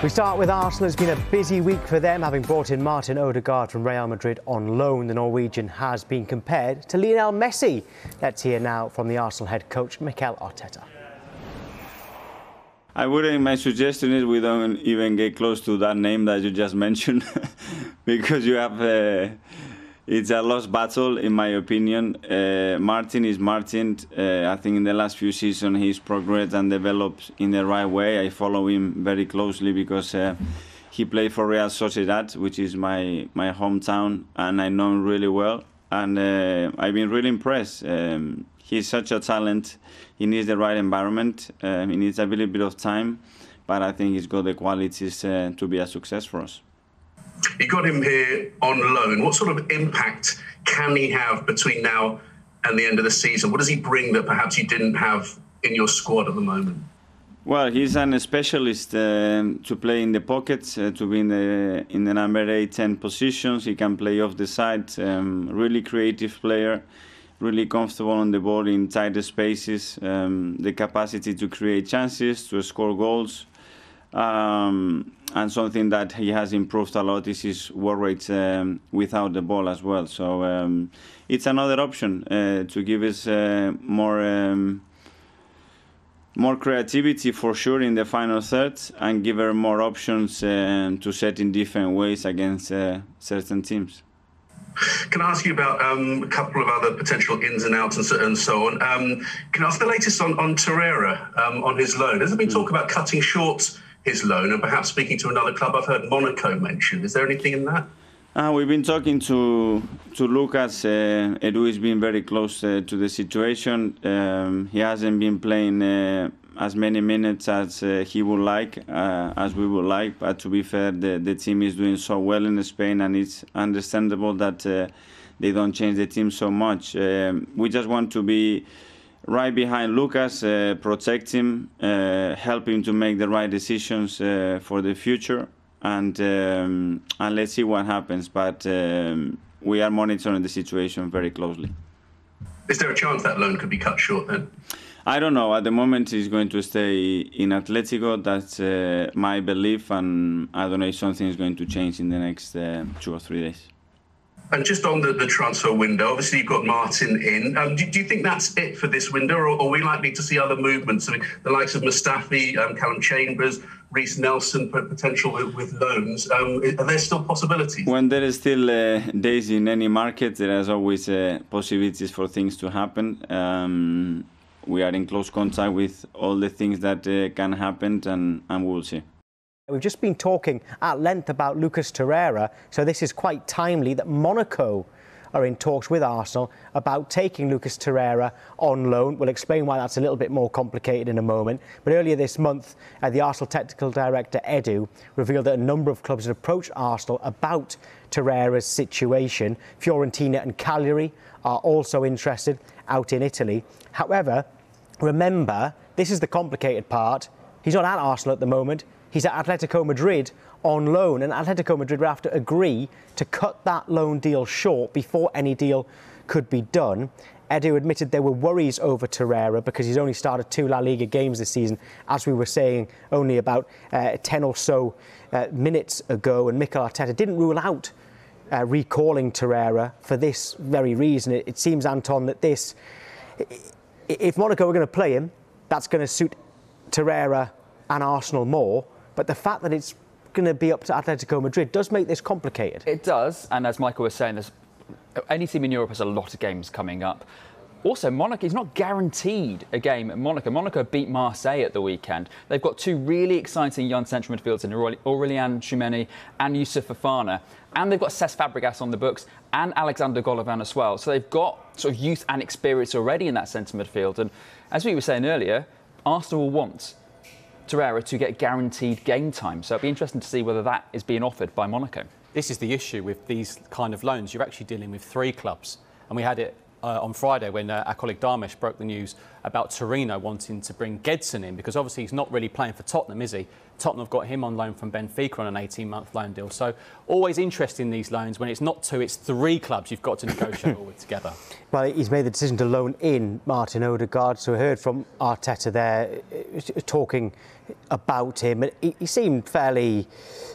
We start with Arsenal. It's been a busy week for them, having brought in Martin Odegaard from Real Madrid on loan. The Norwegian has been compared to Lionel Messi. Let's hear now from the Arsenal head coach, Mikel Arteta. I wouldn't. My suggestion is we don't even get close to that name that you just mentioned, because you have. Uh, it's a lost battle, in my opinion. Uh, Martin is Martin. Uh, I think in the last few seasons he's progressed and developed in the right way. I follow him very closely because uh, he played for Real Sociedad, which is my my hometown, and I know him really well. And uh, I've been really impressed. Um, he's such a talent. He needs the right environment. Um, he needs a little bit of time, but I think he's got the qualities uh, to be a success for us. You got him here on loan. What sort of impact can he have between now and the end of the season? What does he bring that perhaps you didn't have in your squad at the moment? Well, he's an specialist uh, to play in the pockets, uh, to be in the in the number eight, ten positions. He can play off the side. Um, really creative player, really comfortable on the ball in tighter spaces. Um, the capacity to create chances, to score goals. Um, and something that he has improved a lot is his work rate um, without the ball as well. So um, it's another option uh, to give us uh, more um, more creativity for sure in the final third and give her more options uh, to set in different ways against uh, certain teams. Can I ask you about um, a couple of other potential ins and outs and so, and so on? Um, can I ask the latest on, on Torreira um, on his loan? Has there been talk about cutting short his loan and perhaps speaking to another club? I've heard Monaco mentioned. Is there anything in that? Uh, we've been talking to to Lucas. Uh, Edu has been very close uh, to the situation. Um, he hasn't been playing uh, as many minutes as uh, he would like, uh, as we would like. But to be fair, the, the team is doing so well in Spain, and it's understandable that uh, they don't change the team so much. Um, we just want to be right behind Lucas, uh, protect him, uh, help him to make the right decisions uh, for the future, and um, and let's see what happens. But um, we are monitoring the situation very closely. Is there a chance that loan could be cut short then? I don't know. At the moment, he's going to stay in Atletico. That's uh, my belief, and I don't know if something is going to change in the next uh, two or three days. And just on the, the transfer window, obviously you've got Martin in. Um, do, do, you think that's it for this window, or, are we likely to see other movements? I mean, the likes of Mustafi, um, Callum Chambers, Reiss Nelson, potential with, with loans. Um, are there still possibilities? When there is still uh, days in any market, there is always uh, possibilities for things to happen. Um, we are in close contact with all the things that uh, can happen, and, and we'll see. We've just been talking at length about Lucas Torreira, so this is quite timely that Monaco are in talks with Arsenal about taking Lucas Torreira on loan. We'll explain why that's a little bit more complicated in a moment. But earlier this month, uh, the Arsenal technical director Edu revealed that a number of clubs had approached Arsenal about Torreira's situation. Fiorentina and Cagliari are also interested out in Italy. However, remember, this is the complicated part. He's not at Arsenal at the moment. He's at Atletico Madrid on loan, and Atletico Madrid will have to agree to cut that loan deal short before any deal could be done. Edu admitted there were worries over Torreira because he's only started two La Liga games this season, as we were saying only about uh, 10 or so uh, minutes ago. And Mikel Arteta didn't rule out uh, recalling Torreira for this very reason. It, it seems, Anton, that this, if Monaco are going to play him, that's going to suit Torreira and Arsenal more. But the fact that it's going to be up to Atletico Madrid does make this complicated. It does, and as Michael was saying, any team in Europe has a lot of games coming up. Also, Monaco is not guaranteed a game at Monaco. Monaco beat Marseille at the weekend. They've got two really exciting young central midfielders in Aurelien Tchouameni and Youssouf Fofana. And they've got Cesc Fabregas on the books and Alexander Golovin as well. So they've got sort of youth and experience already in that centre midfield. And as we were saying earlier, Arsenal will want Torreira to get guaranteed game time. So it'll be interesting to see whether that is being offered by Monaco. This is the issue with these kind of loans. You're actually dealing with three clubs. And we had it uh, on Friday when uh, our colleague Dharmesh broke the news about Torino wanting to bring Gedson in because obviously he's not really playing for Tottenham, is he? Tottenham have got him on loan from Benfica on an 18 month loan deal. So always interesting these loans when it's not two, it's three clubs you've got to negotiate all with together. Well, he's made the decision to loan in Martin Odegaard, so I heard from Arteta there uh, talking about him. He, he seemed fairly,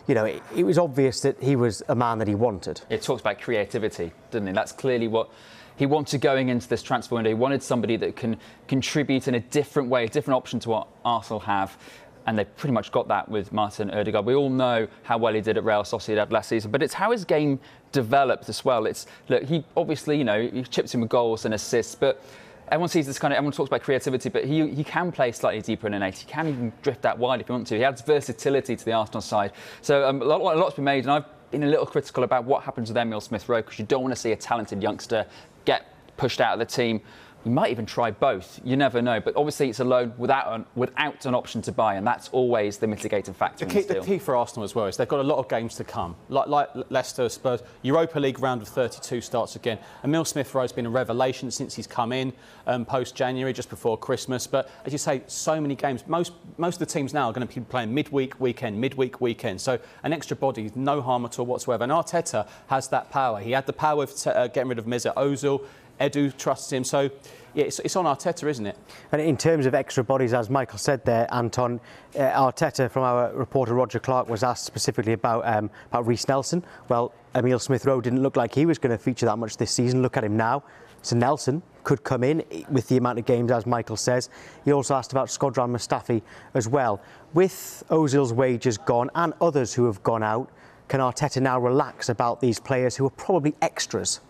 you know, it, it was obvious that he was a man that he wanted. It talks about creativity, doesn't it? That's clearly what he wanted going into this transfer window. He wanted somebody that can contribute in a different way, a different option to what Arsenal have. And they pretty much got that with Martin Odegaard. We all know how well he did at Real Sociedad last season, but it's how his game developed as well. It's look, he obviously, you know, he chips in with goals and assists, but everyone sees this kind of everyone talks about creativity, but he he can play slightly deeper in an eight. He can even drift out wide if he wants to. He adds versatility to the Arsenal side. So um, a, lot, a lot's been made, and I've been a little critical about what happens with Emil Smith Rowe because you don't want to see a talented youngster get pushed out of the team. We might even try both. You never know. But obviously, it's a loan without an, without an option to buy, and that's always the mitigating factor. The key, the key, for Arsenal as well is they've got a lot of games to come. Like, like Leicester, Spurs, Europa League round of 32 starts again. Emil Smith Rowe's been a revelation since he's come in um, post January, just before Christmas. But as you say, so many games. Most most of the teams now are going to be playing midweek, weekend, midweek, weekend. So an extra body, no harm at all whatsoever. And Arteta has that power. He had the power of uh, getting rid of Mesut Ozil. Edu trusts him. So, yeah, it's, it's, on Arteta, isn't it? And in terms of extra bodies, as Michael said there, Anton, uh, Arteta from our reporter Roger Clark was asked specifically about um, about Reiss Nelson. Well, Emil Smith Rowe didn't look like he was going to feature that much this season. Look at him now. So Nelson could come in with the amount of games, as Michael says. He also asked about Shkodran Mustafi as well. With Ozil's wages gone and others who have gone out, can Arteta now relax about these players who are probably extras?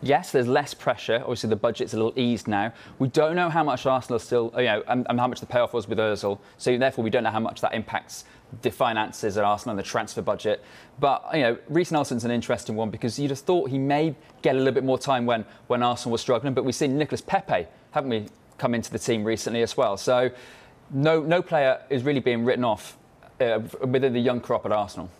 Yes, there's less pressure. Obviously, the budget's a little eased now. We don't know how much Arsenal still, you know, and, and, how much the payoff was with Ozil. So therefore, we don't know how much that impacts the finances at Arsenal and the transfer budget. But you know, Reiss Nelson's an interesting one because you'd have thought he may get a little bit more time when when Arsenal was struggling. But we've seen Nicolas Pepe, haven't we, come into the team recently as well. So no no player is really being written off uh, within the young crop at Arsenal.